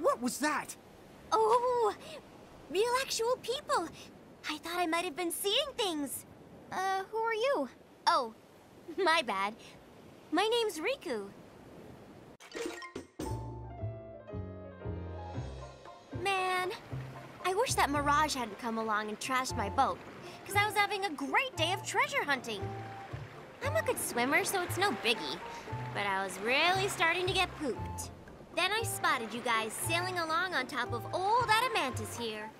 What was that? Oh, real actual people. I thought I might have been seeing things. Uh, who are you? Oh, my bad. My name's Rikku. Man, I wish that Mirage hadn't come along and trashed my boat, because I was having a great day of treasure hunting. I'm a good swimmer, so it's no biggie, but I was really starting to get pooped. Then I spotted you guys sailing along on top of old Adamantoise here.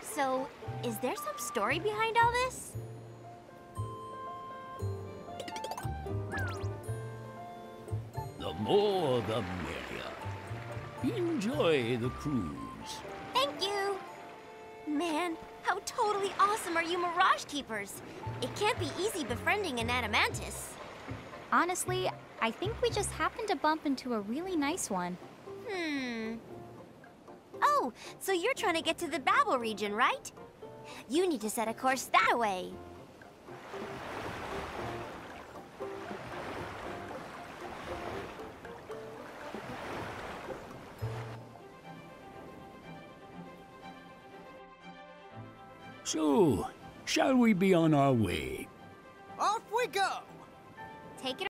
So, is there some story behind all this? The more the merrier. Enjoy the cruise. Thank you! Man, how totally awesome are you Mirage Keepers? It can't be easy befriending an Adamantoise. Honestly, I think we just happened to bump into a really nice one. Hmm. Oh, so you're trying to get to the Babel region, right? You need to set a course that way. So, shall we be on our way? Off we go! Take it